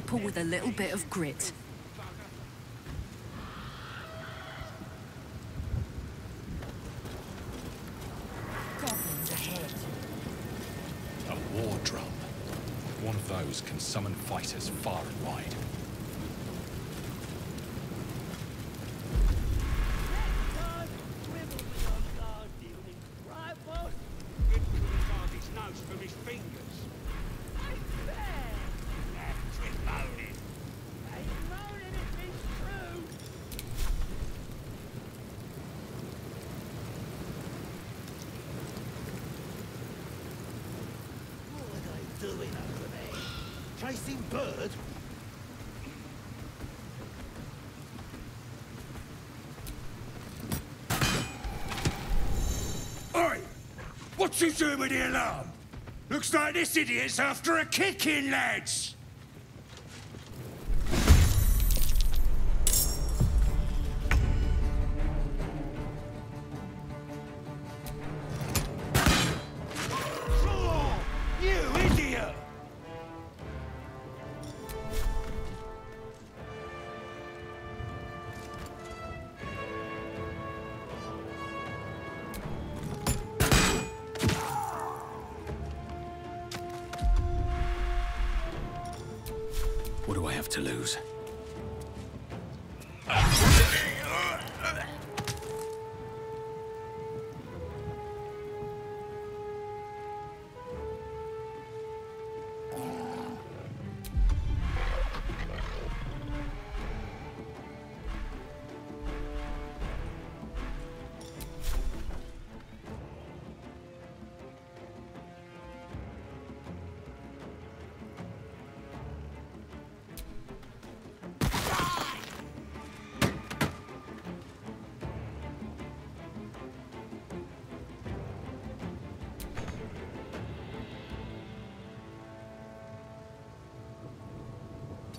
people with a little bit of grit. Goblins ahead. A war drum. One of those can summon fighters far and wide. What you doing with the alarm? Looks like this idiot's after a kick-in, lads! To lose?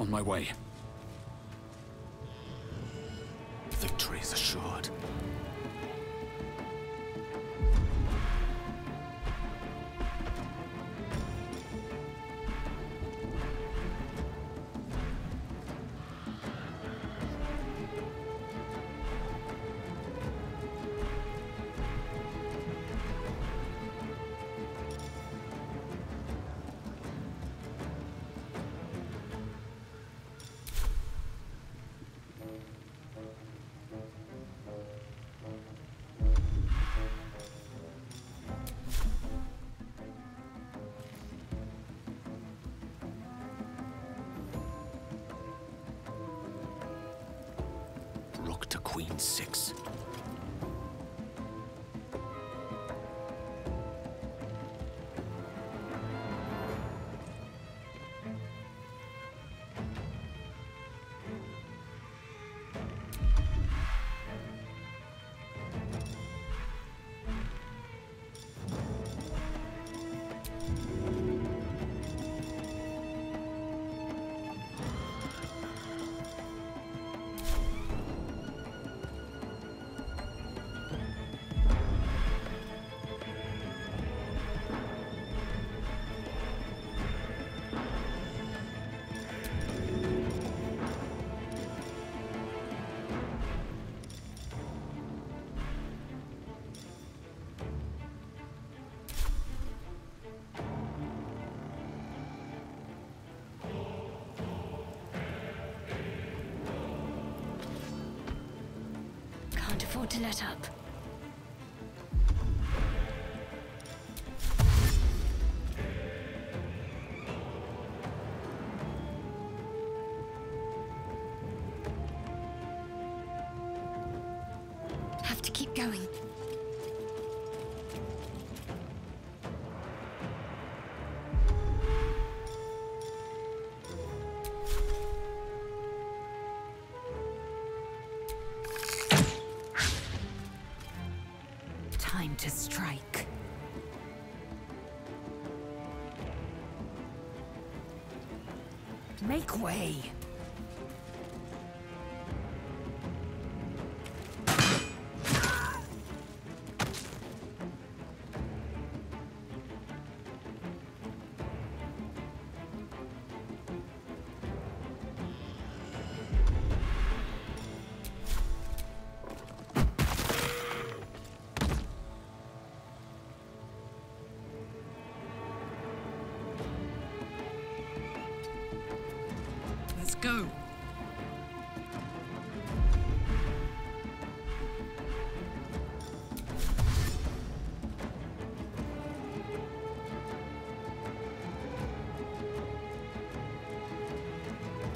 On my way. Queen six. To let up.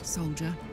Soldier.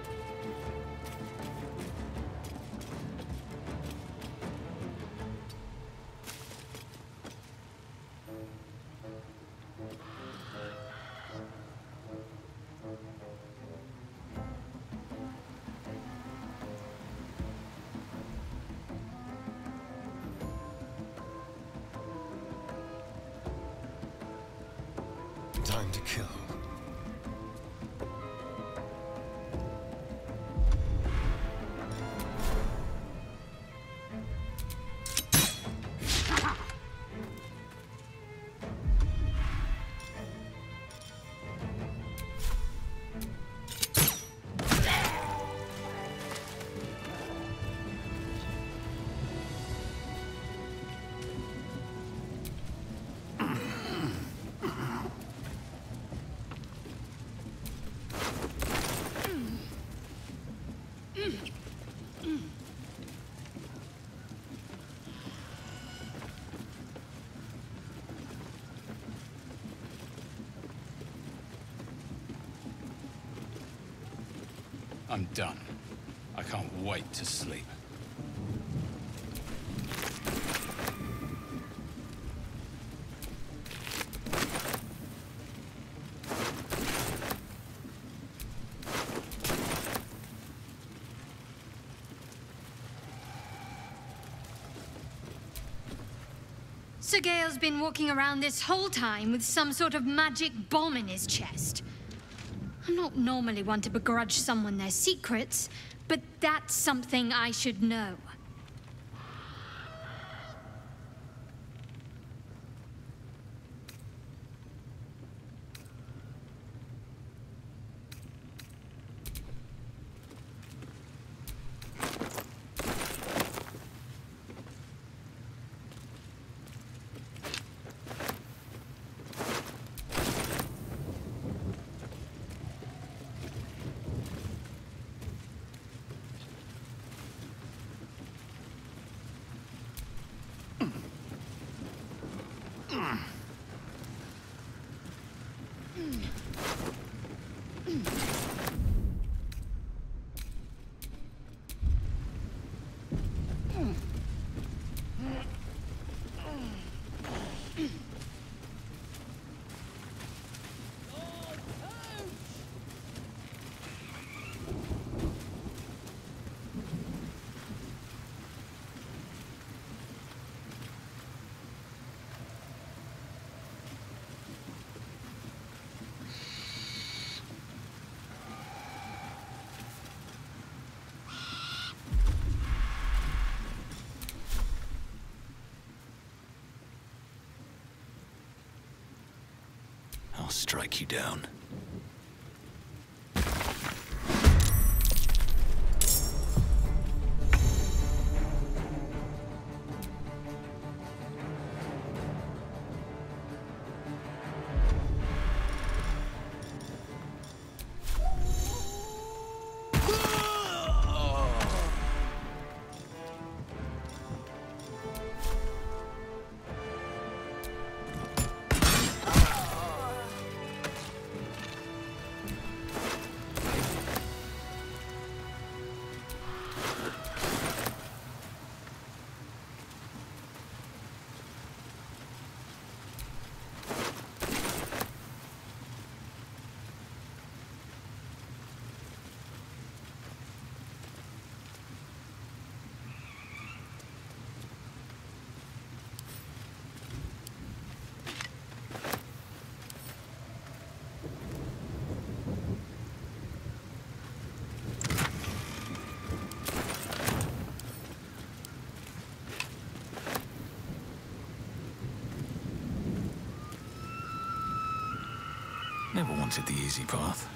I'm done. I can't wait to sleep. Sir Gale's been walking around this whole time with some sort of magic bomb in his chest. I'm not normally one to begrudge someone their secrets, but that's something I should know. Mm. I'll strike you down. Never wanted the easy path.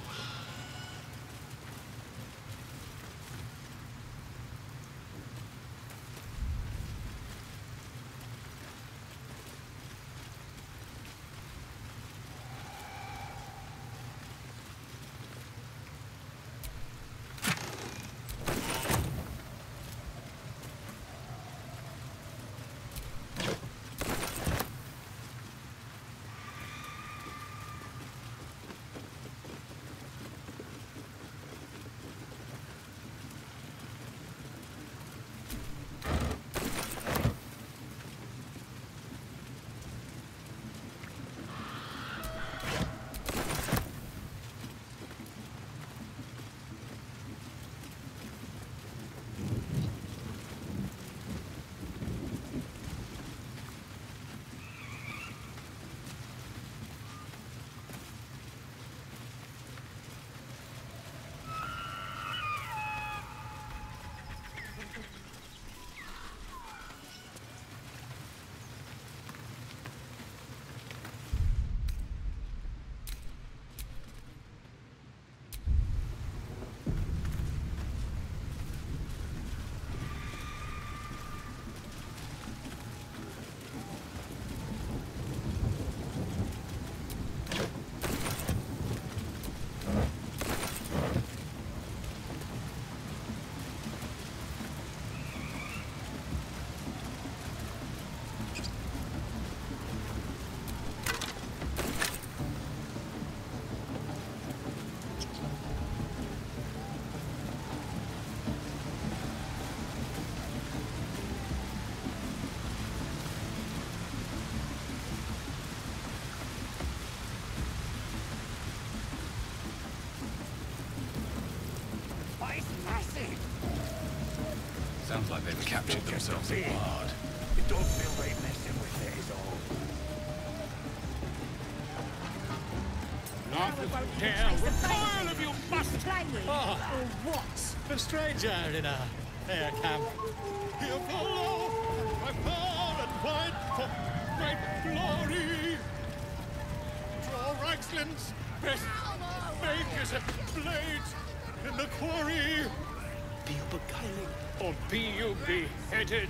Sounds like they've captured themselves a guard. You don't feel right messing with it is all. Here, recoil if you must! Ah. Or what? A stranger in a fair camp. You follow my far and wide for great glory. Dror Ragzlin's best make as a blade in the quarry. Be you beguiling? Or be you beheaded?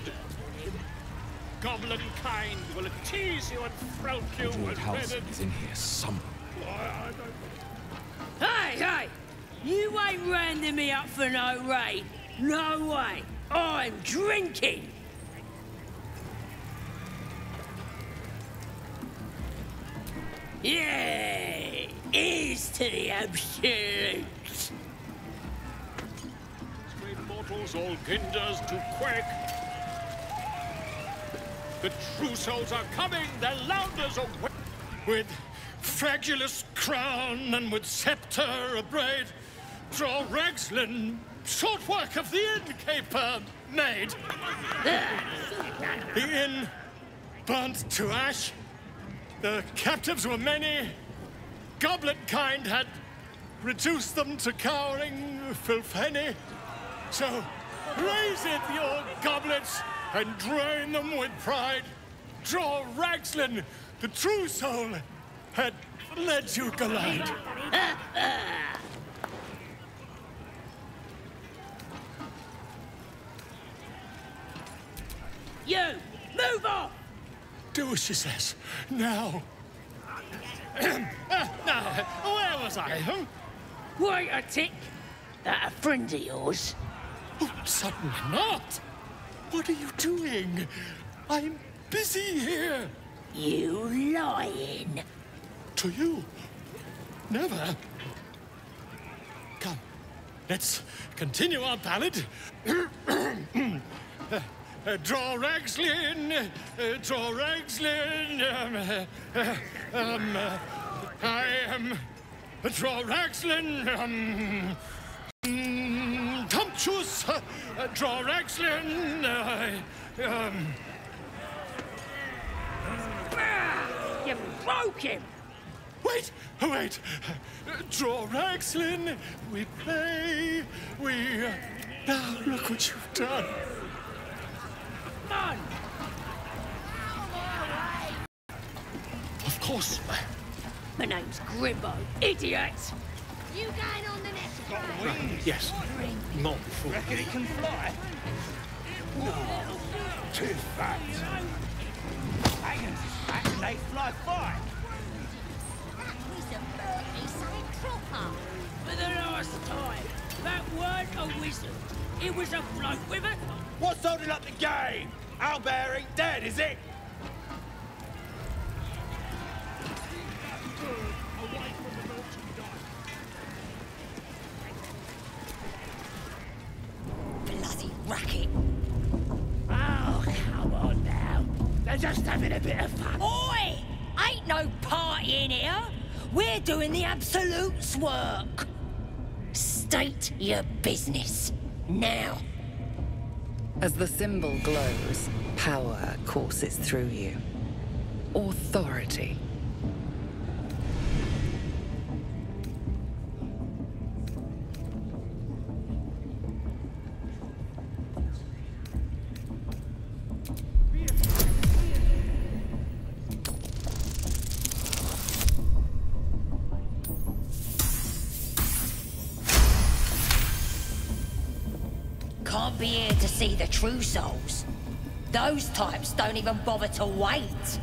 Goblin kind will tease you and throat you Druid and Halsin bedded. is in here somewhere. Hey, hey! You ain't rounding me up for no raid. No way. I'm drinking. Yeah, here's to the absolute. All ginders to quake. The true souls are coming, their louders awake. With fragulous crown and with scepter abraid, Dror Ragzlin, short work of the innkeeper made. the inn burnt to ash. The captives were many. Goblet kind had reduced them to cowering filfenny. So raise it, your goblets, and drain them with pride. Dror Ragzlin, the true soul, had led you glide. You, move on! Do as she says. Now. Ah, now, where was I? huh? Wait a tick. That a friend of yours? Oh, certainly not. What are you doing? I'm busy here. You lying. To you? Never. Come, let's continue our ballad. Uh, uh, Dror Ragzlin, uh, Dror Ragzlin. Um, um, I am Dror Ragzlin. Mm, uh, uh, Dror Ragzlin. Uh, um, Ah, you broke him. Wait, wait. Dror Ragzlin. We play. We. Uh, now look what you've done. Man, Of course. my name's Grimbo. Idiot. You going on the next ride? Yes. Not before. Reckon he can fly? No. Too fat. Hanging fat and they fly fine. He's a Berkeley St. For the last time, that weren't a wizard. It was a bloke with a... What's holding up the game? Owlbear ain't dead, is it? Bloody racket. Oh, come on now. They're just having a bit of fun. Oi! Ain't no party in here. We're doing the Absolute's work. State your business. Now. As the symbol glows, power courses through you. Authority. True souls. Those types don't even bother to wait.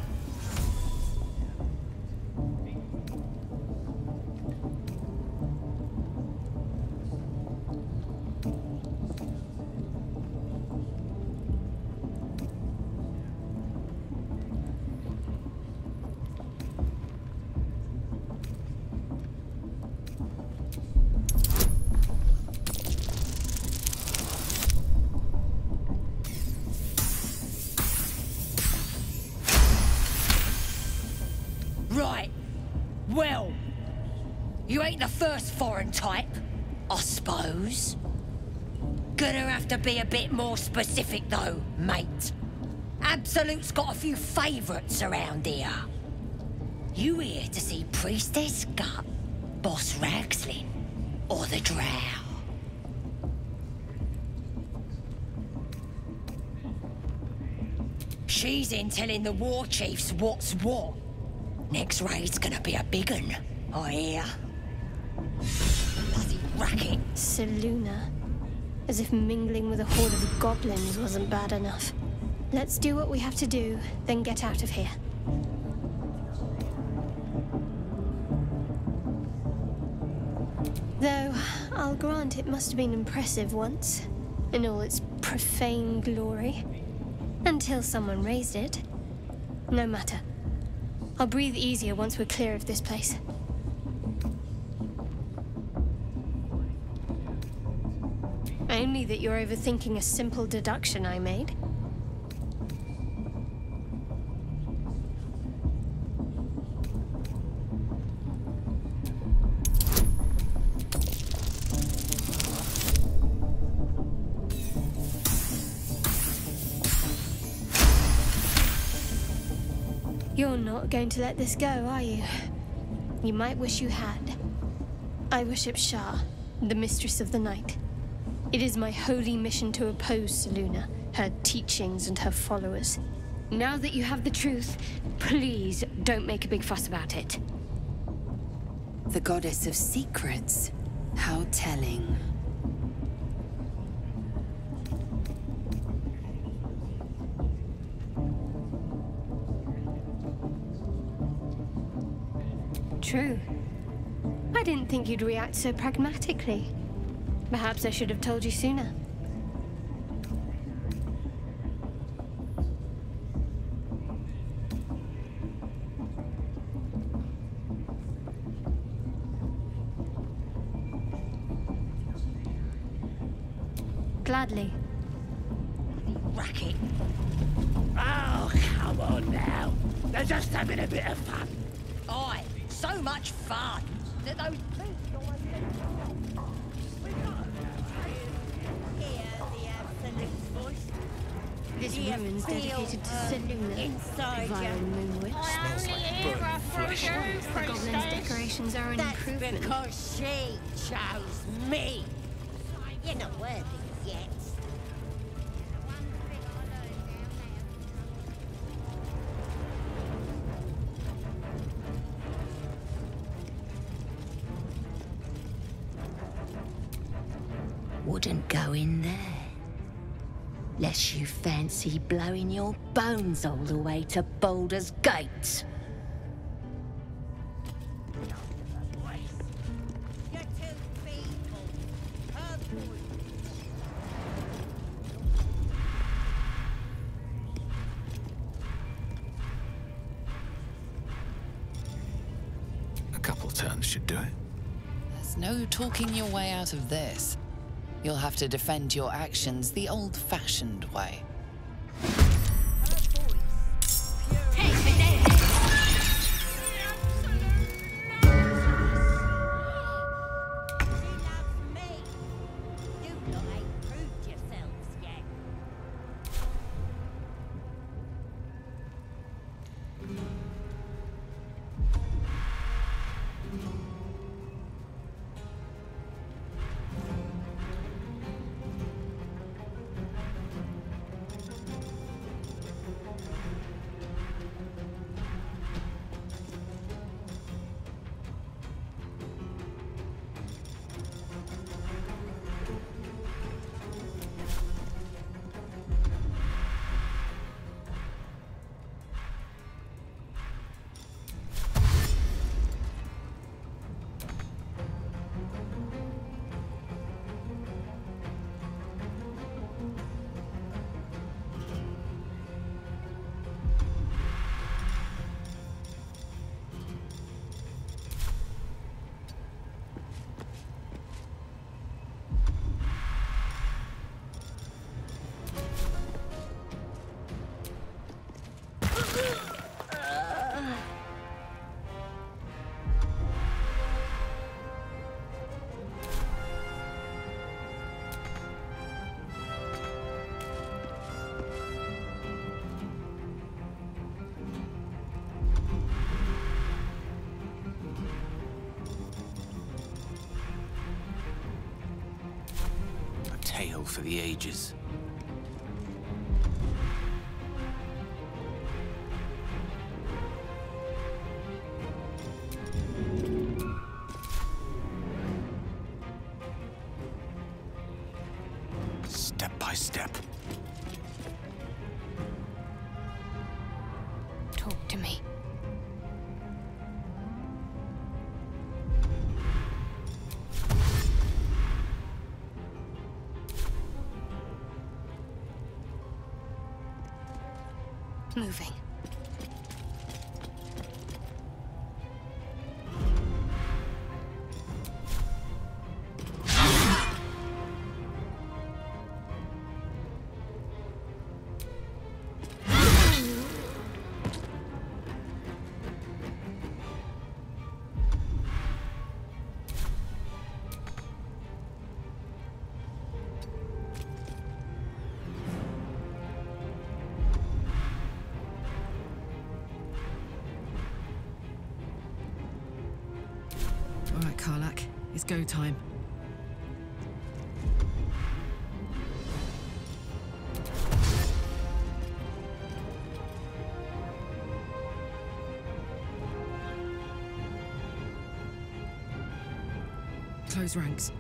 More specific though, mate. Absolute's got a few favourites around here. You here to see Priestess Gut, Boss Ragzlin, or the Drow? She's in telling the war chiefs what's what. Next raid's gonna be a big one, I hear. Bloody racket. Selûne. As if mingling with a horde of goblins wasn't bad enough. Let's do what we have to do, then get out of here. Though, I'll grant it must have been impressive once, in all its profane glory. Until someone raised it. No matter. I'll breathe easier once we're clear of this place. Only that you're overthinking a simple deduction I made. You're not going to let this go, are you? You might wish you had. I worship Shar, the Mistress of the Night. It is my holy mission to oppose Selûne, her teachings and her followers. Now that you have the truth, please don't make a big fuss about it. The goddess of secrets. How telling. True. I didn't think you'd react so pragmatically. Perhaps I should have told you sooner. Because she chose me. You're not worthy yet. Wouldn't go in there. Lest you fancy blowing your bones all the way to Baldur's Gate. Out of this. You'll have to defend your actions the old fashioned way. For the ages. Moving. Karlach. It's go time. Close ranks.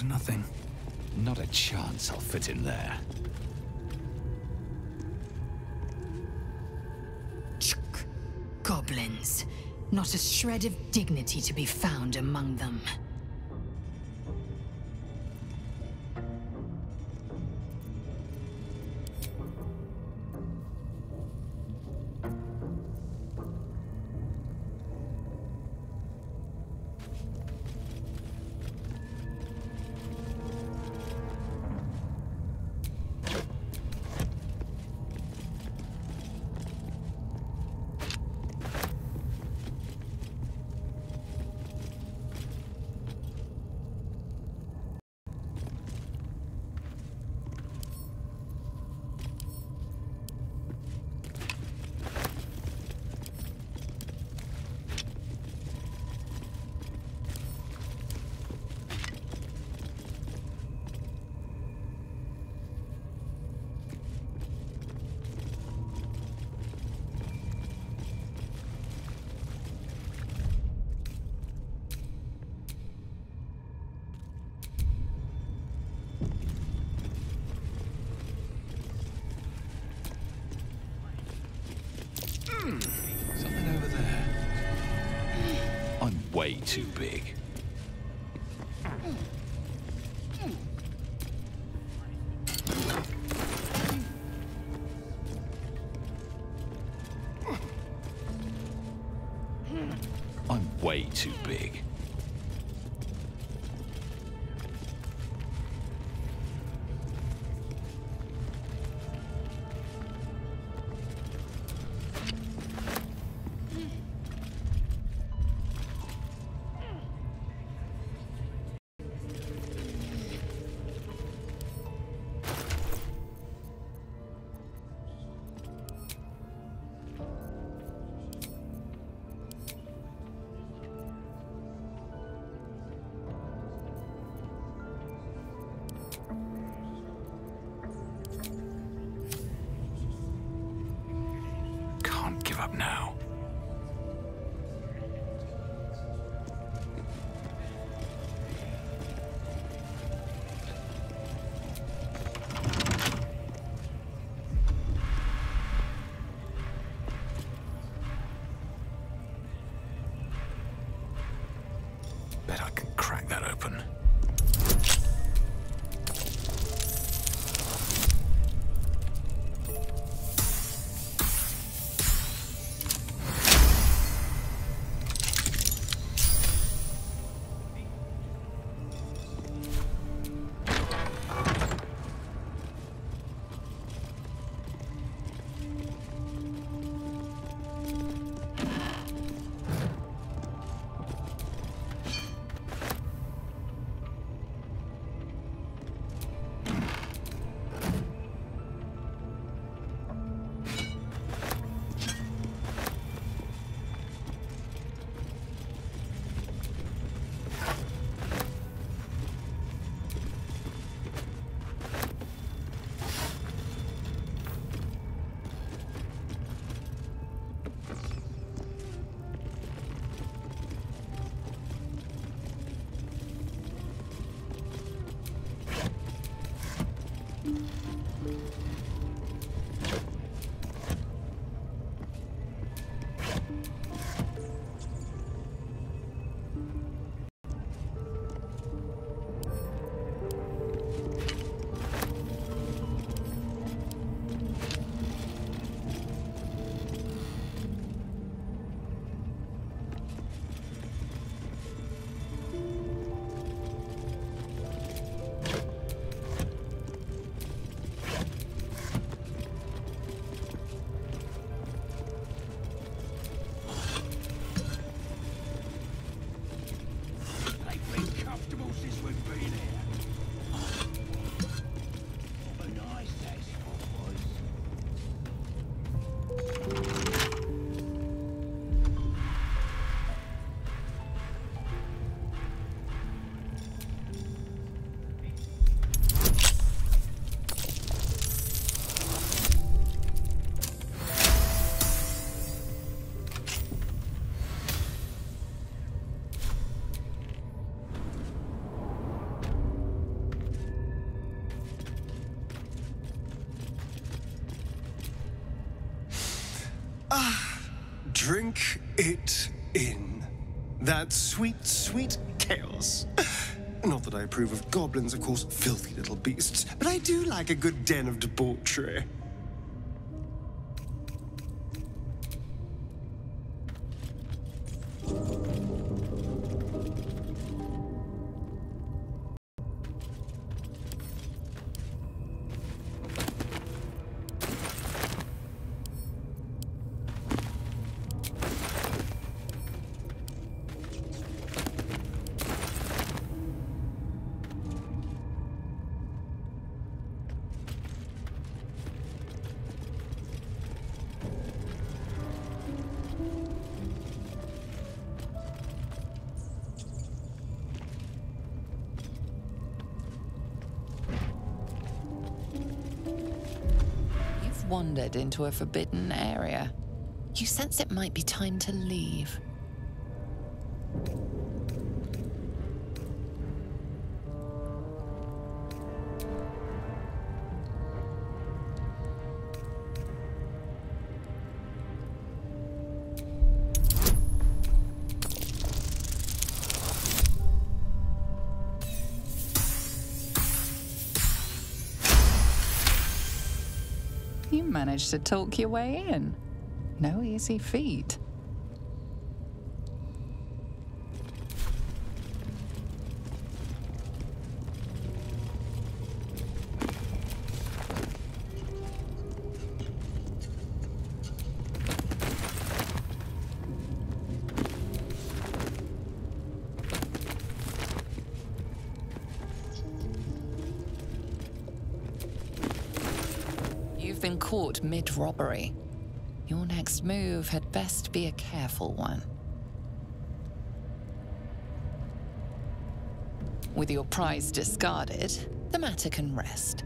Nothing. Not a chance I'll fit in there. Goblins. Not a shred of dignity to be found among them. Too big. I'm way too big. Drink it in. That sweet, sweet chaos. Not that I approve of goblins, of course, filthy little beasts, but I do like a good den of debauchery. Wandered into a forbidden area. You sense it might be time to leave. Managed to talk your way in. No easy feat. Been caught mid robbery. Your next move had best be a careful one. With your prize discarded, the matter can rest.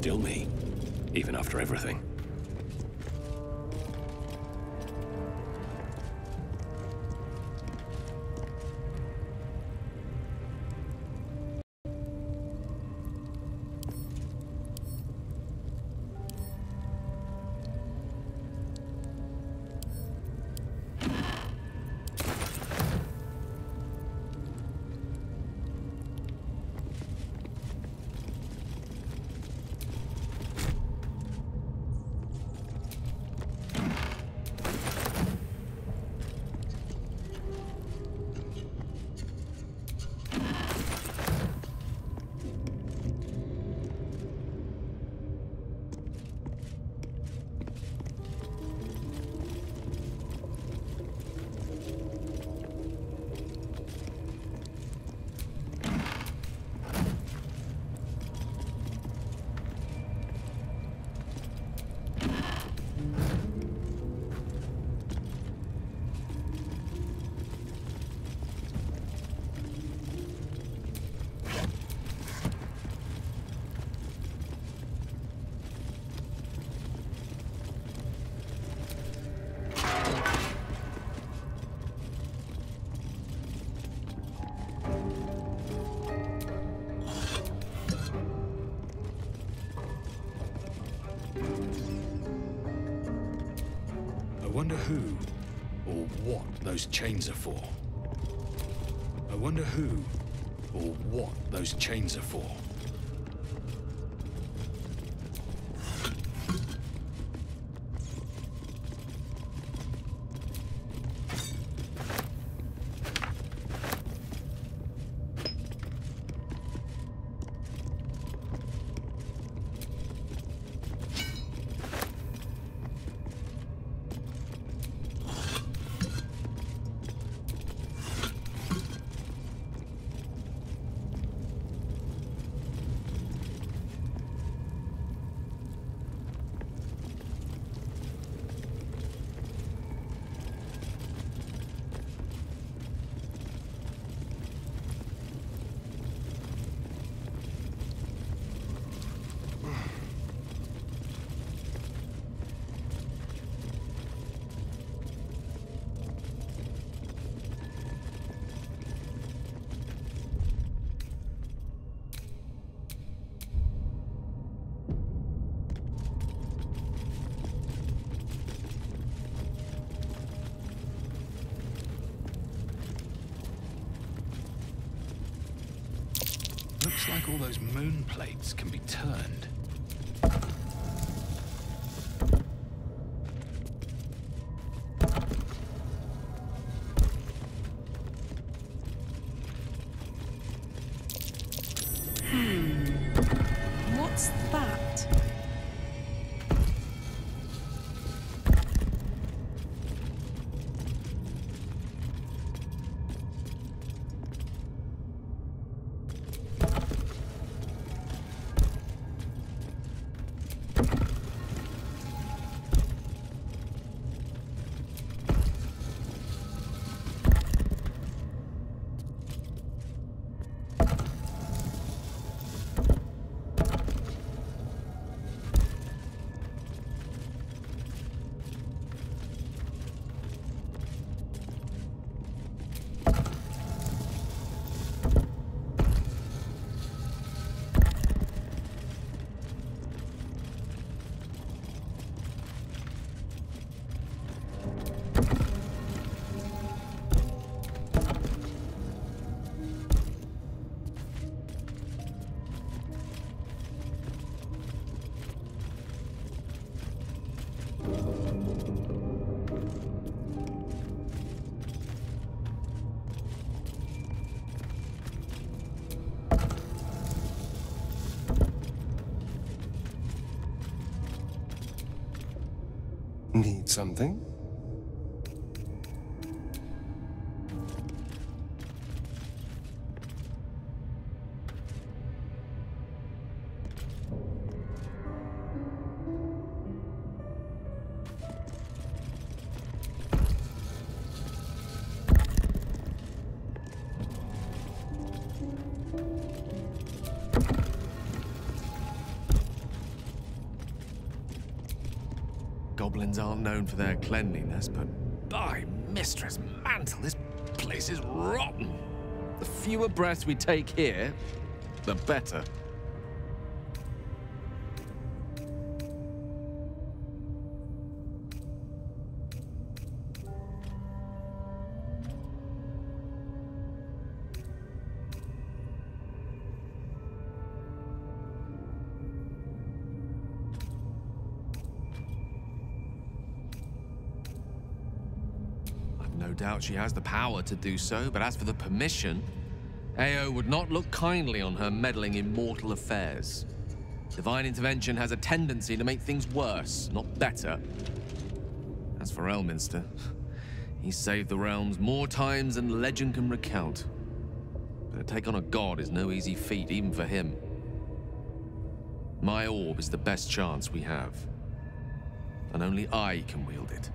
Still me, even after everything. Those chains are for. I wonder who or what those chains are for. Can be turned. Something? Known for their cleanliness, but by Mystra's Mantle, this place is rotten. The fewer breaths we take here, the better. Doubt she has the power to do so, but as for the permission, Ao would not look kindly on her meddling in mortal affairs. Divine intervention has a tendency to make things worse, not better. As for Elminster, he's saved the realms more times than legend can recount. But to take on a god is no easy feat, even for him. My orb is the best chance we have. And only I can wield it.